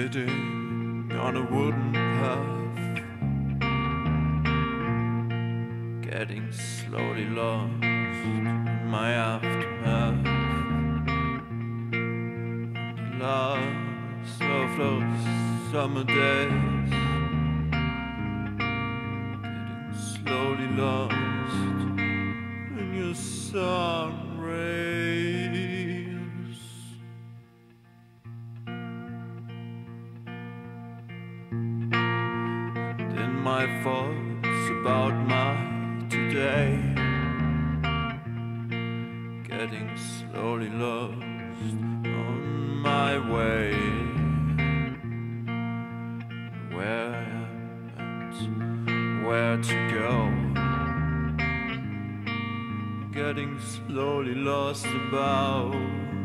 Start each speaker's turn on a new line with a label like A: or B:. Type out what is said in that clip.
A: sitting on a wooden path, getting slowly lost in my aftermath. Lost, so lost, summer days. where and where to go. Getting slowly lost about.